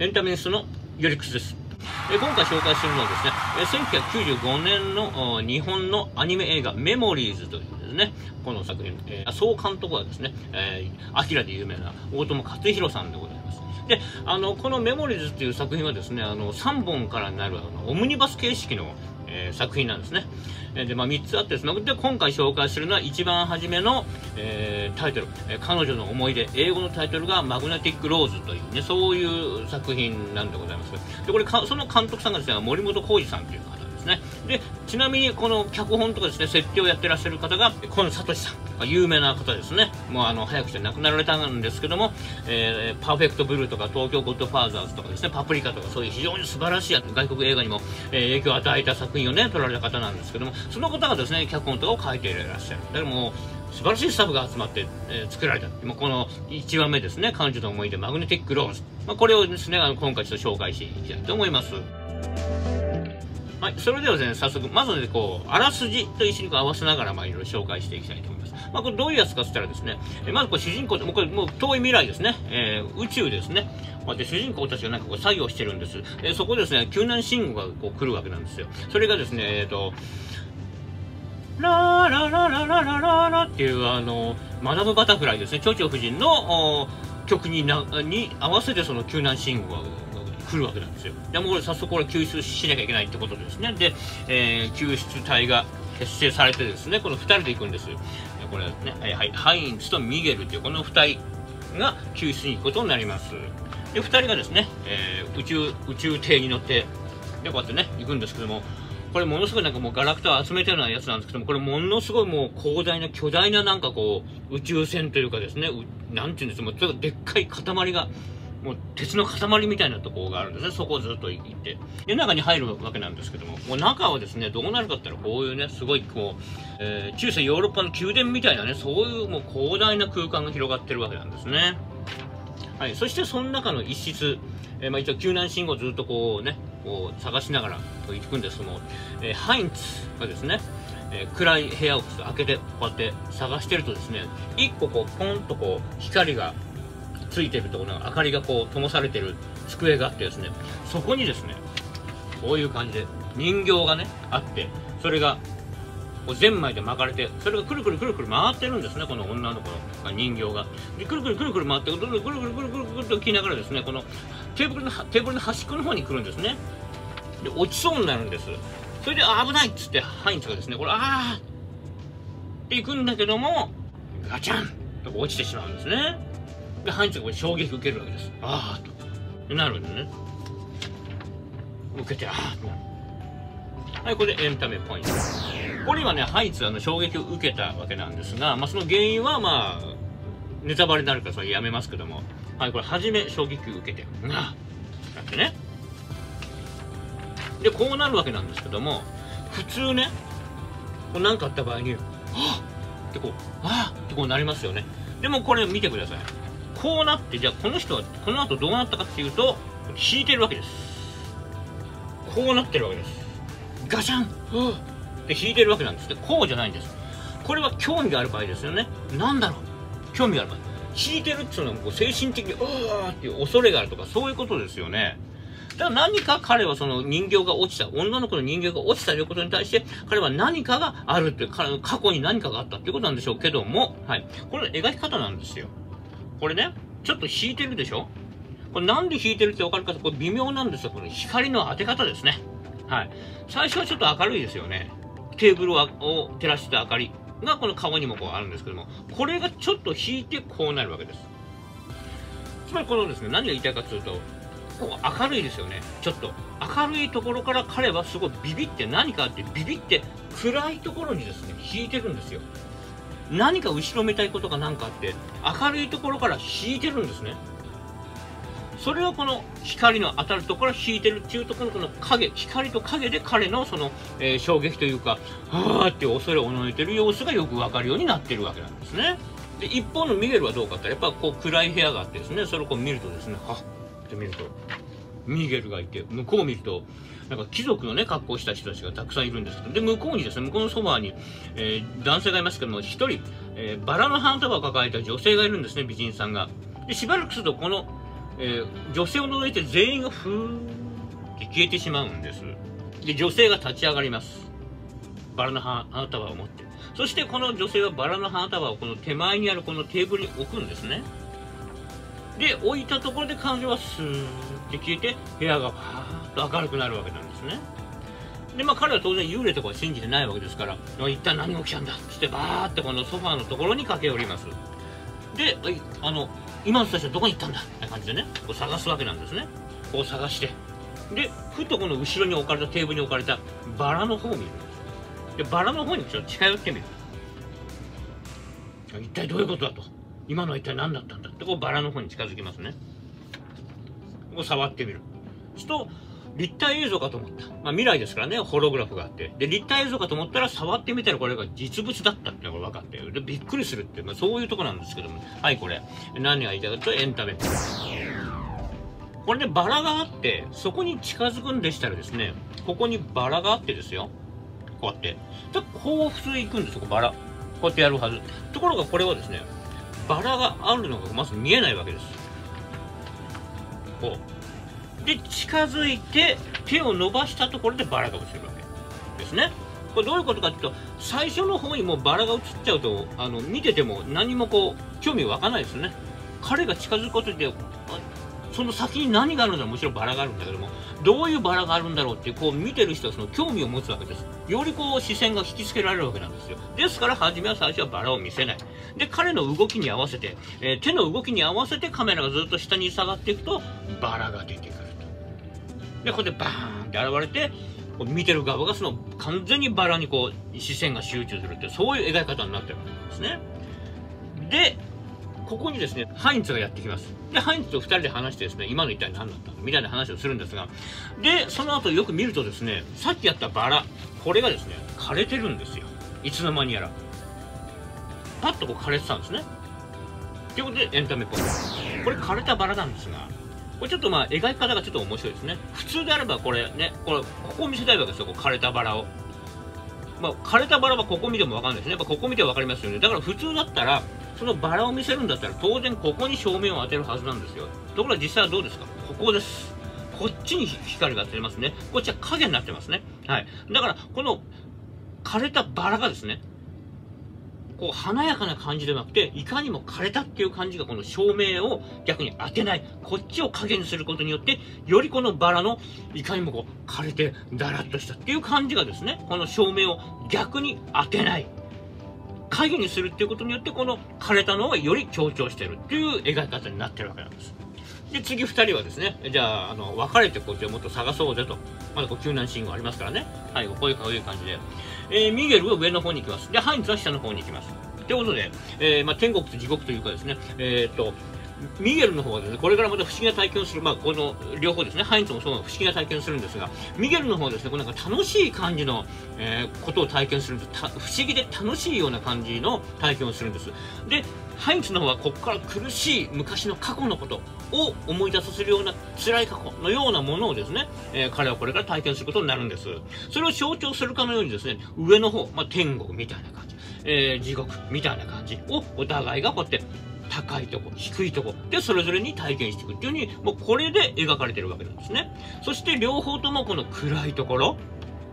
エンタメニスのヨリックスです。今回紹介するのはですね、え1995年の日本のアニメ映画メモリーズというですね、この作品、えー、総監督はですね、えー、アキラで有名な大友克洋さんでございます。で、あの、このメモリーズっていう作品はですね、あの、3本からなるあのオムニバス形式の、えー、作品なんですね。で、まあ、3つあってですね、で、今回紹介するのは一番初めの、えー、タイトル、え彼女の思い出、英語のタイトルがマグネティック・ローズというね、そういう作品なんでございます。で、これその監督さんがですね、森本浩二さんという方。で。ちなみにこの脚本とかですね、設定をやってらっしゃる方が、今野聡さん。有名な方ですね。もうあの、早くして亡くなられたんですけども、えー、パーフェクトブルーとか東京ゴッドファーザーズとかですね、パプリカとかそういう非常に素晴らしい外国映画にも、え、影響を与えた作品をね、撮られた方なんですけども、その方がですね、脚本とかを書いていらっしゃる。だからもう、素晴らしいスタッフが集まって、えー、作られた。もこの1話目ですね、彼女の思い出、マグネティックローズ。まあ、これをですね、あの今回ちょっと紹介していきたいと思います。はい、それではですね、早速、まずね、こう、あらすじと一緒に合わせながら、まあ、いろいろ紹介していきたいと思います。まあ、これどういうやつかって言ったらですね、えまずこれ主人公、もうこれもう遠い未来ですね、えー、宇宙ですね。こうやって主人公たちがなんかこう作業してるんです。えそこですね、救難信号がこう来るわけなんですよ。それがですね、えっ、ー、と、ラーラララララララっていうあの、マダムバタフライですね、蝶々夫人の曲になに合わせてその救難信号が来るわけなんですよ。でもこれ早速これ救出しなきゃいけないってことですね。で、えー、救出隊が結成されてですね、この2人で行くんです。これね、はい、ハインツとミゲルっていうこの2人が救出に行くことになります。で、2人がですね、えー、宇宙、宇宙艇に乗って、で、こうやってね、行くんですけども、これものすごいなんかもうガラクタを集めたようなやつなんですけども、これものすごいもう広大な巨大ななんかこう、宇宙船というかですね、なんていうんですか、もうでっかい塊がもう鉄の塊みたいなところがあるんですね。そこをずっと行って。で、中に入るわけなんですけども、もう中はですね、どうなるかって言ったら、こういうね、すごいこう、えー、中世ヨーロッパの宮殿みたいなね、そういうもう広大な空間が広がってるわけなんですね。はい。そしてその中の一室、えー、まあ一応救難信号ずっとこうね、こう探しながら行くんですけども、えー、ハインツがですね、えー、暗い部屋を開けてこうやって探してるとですね一個こうポンとこう光がついてるところの明かりがこう灯されてる机があってですねそこにですねこういう感じで人形がねあってそれがこうゼンマイで巻かれてそれがくるくるくるくる回ってるんですねこの女の子の人形が。でくるくるくるくる回ってくるくるくるくるくるくるくるときながらですねこのテーブルのテーブルの端っこの方に来るんですね。で落ちそうになるんです。それで危ないっつってハインツがですねこれああって行くんだけどもガチャンと落ちてしまうんですね。でハインツがこれ衝撃受けるわけです。ああと。なるんでね。受けてああと。はいこれでエンタメポイント。これ今ねハインツあの衝撃を受けたわけなんですが、まあ、その原因はまあネタバレになるからそれやめますけども。はいこれ初め衝撃を受けてああなってね。でこうなるわけなんですけども普通ねこう何かあった場合に「はっ!」ってこう「あっ!」ってこうなりますよね。でもこれ見てくださいこうなって、じゃあこの人はこの後どうなったかっていうと、引いてるわけです。こうなってるわけです。ガシャンって引いてるわけなんですね。こうじゃないんです。これは興味がある場合ですよね。なんだろう興味がある場合。引いてるっていうのはこう精神的に、うわーっていう恐れがあるとか、そういうことですよね。だから何か彼はその人形が落ちた、女の子の人形が落ちたということに対して、彼は何かがあるって、彼の過去に何かがあったっていうことなんでしょうけども、はい。これ描き方なんですよ。これね、ちょっと引いてるでしょ？これなんで引いてるってわかるかと、これ微妙なんですよ。これ光の当て方ですね。はい。最初はちょっと明るいですよね。テーブルを照らした明かりがこの顔にもこうあるんですけども、これがちょっと引いてこうなるわけです。つまりこのですね、何が言いたいかというと、こう明るいですよね。ちょっと。明るいところから彼はすごいビビって何かあってビビって暗いところにですね、引いてるんですよ。何か後ろめたいことが何かあって明るいところから引いてるんですね。それをこの光の当たるところから引いてるっていうところのこの影光と影で彼のその、えー、衝撃というかはあって恐れをおのえてる様子がよくわかるようになってるわけなんですね。で一方のミゲルはどうかってやっぱこう暗い部屋があってですねそれをこう見るとですねはっって見るとミゲルがいて向こうを見るとなんか貴族のね、格好した人たちがたくさんいるんですけど、で、向こうにですね、向こうのそばに、えー、男性がいますけども、一人、えー、バラの花束を抱えた女性がいるんですね、美人さんが。で、しばらくすると、このえー、女性を除いて全員がふーって消えてしまうんです。で、女性が立ち上がります。バラの花束を持って。そしてこの女性はバラの花束をこの手前にあるこのテーブルに置くんですね。で、置いたところで彼女はスーって消えて、部屋がパーッと明るくなるわけなんですね。で、まあ彼は当然幽霊とかは信じてないわけですから、一体何が起きたんだそしてバーってこのソファーのところに駆け寄ります。で、あの、今の人たちはどこに行ったんだって感じでね、こう探すわけなんですね。こう探して。で、ふとこの後ろに置かれたテーブルに置かれたバラの方を見るんです。で、バラの方にちょっと近寄ってみる。一体どういうことだと。今のは一体何だったんだってこうバラの方に近づきますね。こう触ってみる。すると、立体映像かと思った。まあ未来ですからね、ホログラフがあって。で、立体映像かと思ったら触ってみたらこれが実物だったっていうのが分かって。で、びっくりするって、まあそういうとこなんですけども。はい、これ。何が言いたいかとエンタメ。これね、バラがあって、そこに近づくんでしたらですね、ここにバラがあってですよ。こうやって。で、こう普通行くんですよ、バラ。こうやってやるはず。ところがこれはですね、バラがあるのがまず見えないわけです。こう。で、近づいて手を伸ばしたところでバラが落ちるわけですね。これどういうことかっていうと、最初の方にもバラが映っちゃうと、あの、見てても何もこう、興味湧かないですね。彼が近づくことで、その先に何があるんだろうもちろんバラがあるんだけども、どういうバラがあるんだろうってこう見てる人はその興味を持つわけです。よりこう視線が引きつけられるわけなんですよ。ですから初めは最初はバラを見せない。で、彼の動きに合わせて、えー、手の動きに合わせてカメラがずっと下に下がっていくと、バラが出てくると。で、ここでバーンって現れて、見てる側がその完全にバラにこう視線が集中するって、そういう描き方になってるんですね。で、ここにですね、ハインツがやってきます。で、ハインツと2人で話してですね、今の一体何だったの？みたいな話をするんですが、で、その後よく見るとですね、さっきやったバラ、これがですね、枯れてるんですよ。いつの間にやら。パッとこう枯れてたんですね。ということで、エンタメポイント。これ枯れたバラなんですが、これちょっとまあ、描き方がちょっと面白いですね。普通であればこれね、これ、ここを見せたいわけですよ、こう枯れたバラを。まあ、枯れたバラはここ見てもわかんないですね。やっぱここ見てわかりますよね。だから普通だったら、そのバラを見せるんだったら、当然ここに照明を当てるはずなんですよ。ところが実際はどうですか？ここです。こっちに光が当てれますね。こっちは影になってますね。はい。だから、この枯れたバラがですね、こう華やかな感じではなくて、いかにも枯れたっていう感じがこの照明を逆に当てない。こっちを影にすることによって、よりこのバラのいかにもこう枯れてだらっとしたっていう感じがですね、この照明を逆に当てない。影にするっていうことによって、この枯れたのをより強調してるっていう描き方になってるわけなんです。で、次二人はですね、じゃあ、あの、別れてこっちをもっと探そうぜと。まだこう救難シーンがありますからね。はい、こういう、こういう感じで。えー、ミゲルは上の方に行きます。で、ハインツは下の方に行きます。ということで、えー、まあ、天国と地獄というかですね、えー、っと、ミゲルの方はですね、これからまた不思議な体験をする、まあ、この両方ですね、ハインツもそうな不思議な体験をするんですが、ミゲルの方はですね、こうなんか楽しい感じの、えー、ことを体験するんです。不思議で楽しいような感じの体験をするんです。で、ハインツの方はここから苦しい昔の過去のことを思い出させるような辛い過去のようなものをですね、えー、彼はこれから体験することになるんです。それを象徴するかのようにですね、上の方、まあ、天国みたいな感じ、えー、地獄みたいな感じをお互いがこうやって高いとこ、低いとこ、で、それぞれに体験していくっていうふうに、もうこれで描かれてるわけなんですね。そして両方ともこの暗いところ、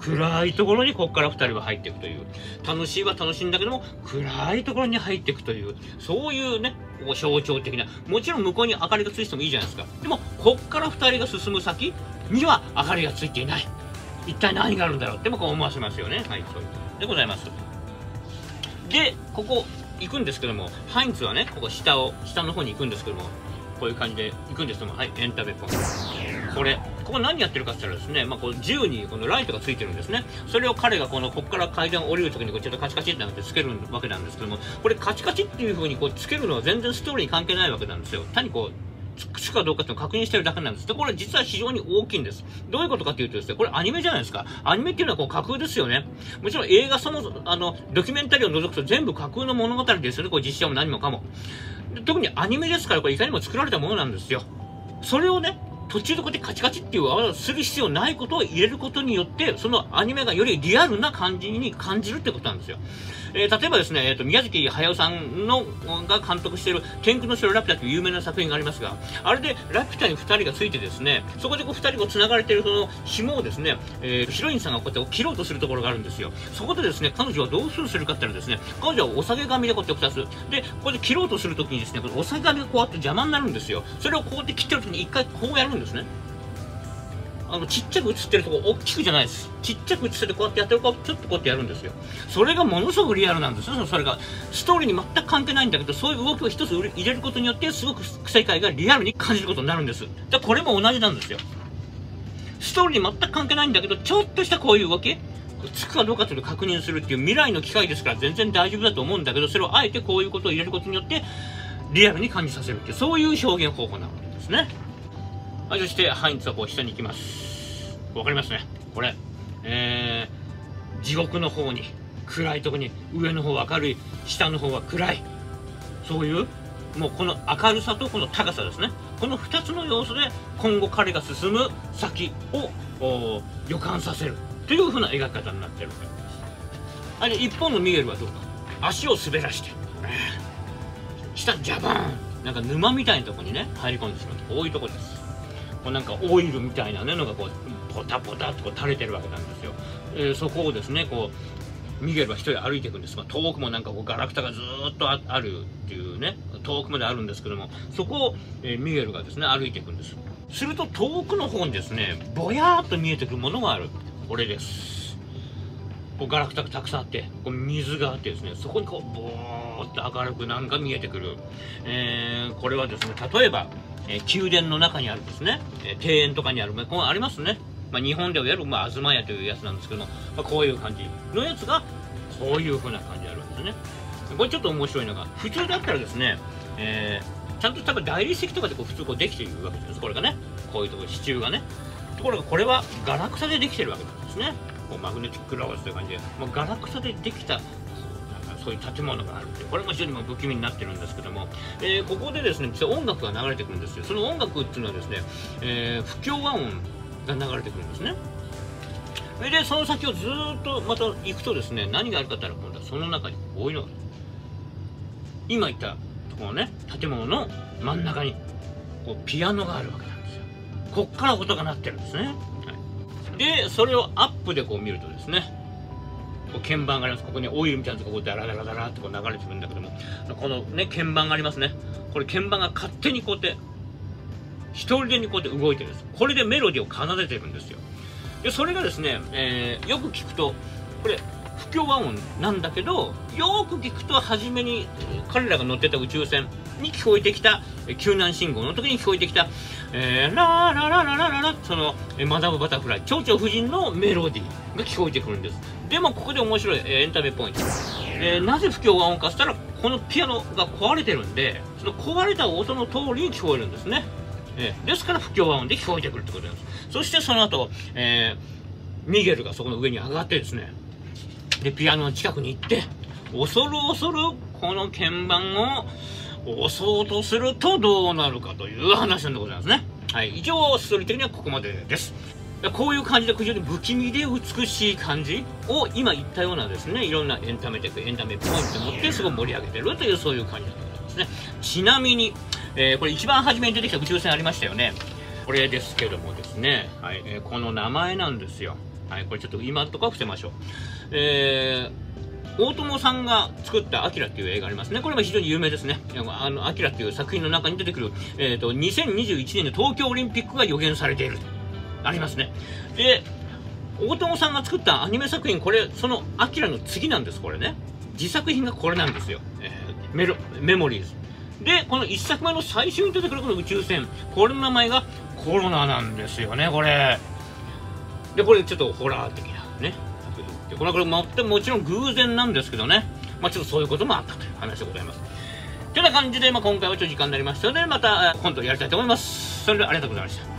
暗いところにここから2人は入っていくという。楽しいは楽しいんだけども暗いところに入っていくという。そういうね象徴的な。もちろん向こうに明かりがついてもいいじゃないですか。でもこっから2人が進む先には明かりがついていない。一体何があるんだろう。ってもこう思わせますよね。はいそういうでございます。でここ行くんですけどもハインツはねここ下を下の方に行くんですけどもこういう感じで行くんですけどもはいエンタメポン。これ。ここ何やってるかって言ったらですね、まあ、こう銃にこのライトがついてるんですね。それを彼がこの、ここから階段を降りるときにこうちょっとカチカチってなってつけるわけなんですけども、これカチカチっていう風にこうつけるのは全然ストーリーに関係ないわけなんですよ。単にこう、つくかどうかっていうのを確認してるだけなんです。で、これ実は非常に大きいんです。どういうことかっていうとですね、これアニメじゃないですか。アニメっていうのはこう架空ですよね。もちろん映画そもそも、あの、ドキュメンタリーを除くと全部架空の物語ですよね。これ実写も何もかも。特にアニメですから、これいかにも作られたものなんですよ。それをね、途中でこうやってカチカチっていう技をする必要ないことを入れることによって、そのアニメがよりリアルな感じに感じるってことなんですよ。えー、例えばですね、えーと、宮崎駿さんのが監督している天空の城ラピュタという有名な作品がありますが、あれでラピュタに2人がついてですね、そこでこう2人が繋がれているその紐をですね、えー、ヒロインさんがこうやって切ろうとするところがあるんですよ。そこでですね、彼女はどうするかって言ったらですね、彼女はお下げ紙でこうやって2つ。で、これで切ろうとするときにですね、このお下げ紙がこうやって邪魔になるんですよ。それをこうやって切ってるときに1回こうやるですね。あのちっちゃく映ってるとこ大きくじゃないです。ちっちゃく映ってこうやってやってるかちょっとこうやってやるんですよ。それがものすごくリアルなんですよ。それがストーリーに全く関係ないんだけどそういう動きを一つ入れることによってすごく世界がリアルに感じることになるんです。でこれも同じなんですよ。ストーリーに全く関係ないんだけどちょっとしたこういう動きつくかどうかというのを確認するっていう未来の機械ですから全然大丈夫だと思うんだけどそれをあえてこういうことを入れることによってリアルに感じさせるっていうそういう表現方法なわけですね。はい、そして、ハインツはこう下に行きます。わかりますね。これ、えー、地獄の方に、暗いとこに、上の方は明るい、下の方は暗い。そういう、もうこの明るさとこの高さですね。この2つの要素で、今後彼が進む先を予感させる。というふうな描き方になってるわけです。あれ、一方のミゲルはどうか。足を滑らして、下ジャバーンなんか沼みたいなとこにね、入り込んでしまう。こういうとこです。こうなんかオイルみたいなねのがこうポタポタとこう垂れてるわけなんですよ、えー、そこをですねこうミゲルは一人歩いていくんです。が遠くもなんかこうガラクタがずっとあるっていうね遠くまであるんですけどもそこを、えー、ミゲルがですね歩いていくんです。すると遠くの方にですねぼやーっと見えてくるものがある。これです。こうガラクタがたくさんあってこう水があってですねそこにこうボーっと明るくなんか見えてくる、えー、これはですね例えばえー、宮殿の中にあるですね、えー、庭園とかにある、まあ、こうありますね。まあ、日本ではやる、まあ、東屋というやつなんですけども、まあ、こういう感じのやつが、こういう風な感じあるわけですね。これちょっと面白いのが、普通だったらですね、えー、ちゃんと多分大理石とかでこう普通こうできているわけです。これがね、こういうところ、支柱がね。ところがこれはガラクタでできてるわけなんですね。こうマグネティックラワーズという感じで、まあ、ガラクタでできたそういう建物があるってこれも非常に不気味になってるんですけども、えー、ここでですね実は音楽が流れてくるんですよ。その音楽っていうのはですね、えー、不協和音が流れてくるんですね。でその先をずっとまた行くとですね何があるかって言ったら今度はその中にこういうのが今言ったところね建物の真ん中にこうピアノがあるわけなんですよ。こっから音が鳴ってるんですね、でそれをアップでこう見るとですねこう鍵盤があります。ここにオイルみたいなとここうダラダラダラってこう流れてくるんだけども、このね、鍵盤がありますね。これ鍵盤が勝手にこうやって、一人でにこうやって動いてるんです。これでメロディーを奏でてるんですよ。で、それがですね、えー、よく聞くと、これ、不協和音なんだけど、よく聞くと初めに彼らが乗ってた宇宙船に聞こえてきた、救難信号の時に聞こえてきた、えー、ラーララララララその、マダムバタフライ、蝶々夫人のメロディーが聞こえてくるんです。でもここで面白い、エンタメポイント。えー、なぜ不協和音かしたら、このピアノが壊れてるんで、その壊れた音の通りに聞こえるんですね。えー、ですから不協和音で聞こえてくるってことです。そしてその後、えー、ミゲルがそこの上に上がってですね、で、ピアノの近くに行って、恐る恐るこの鍵盤を押そうとするとどうなるかという話なんでございますね。はい。以上、ストーリー的にはここまでです。こういう感じで非常に不気味で美しい感じを今言ったようなですね、いろんなエンタメテク、エンタメポイント持ってすごい盛り上げてるというそういう感じでございますね。ちなみに、えー、これ一番初めに出てきた宇宙船ありましたよね。これですけどもですね、はい、えー、この名前なんですよ。はい、これちょっと今とか伏せましょう。えー大友さんが作った「アキラっていう映画ありますね。これも非常に有名ですね。あの、アキラっていう作品の中に出てくる、えっ、ー、と、2021年の東京オリンピックが予言されている。ありますね。で、大友さんが作ったアニメ作品、これ、その、アキラの次なんです、これね。自作品がこれなんですよ。えー、メロ、メモリーズ。で、この1作目の最初に出てくるこの宇宙船。これの名前がコロナなんですよね、これ。で、これちょっとホラー的なね、作品。で、これはこれももちろん偶然なんですけどね。まあちょっとそういうこともあったという話でございます。というような感じで、まあ今回はちょっと時間になりましたので、また今度やりたいと思います。それではありがとうございました。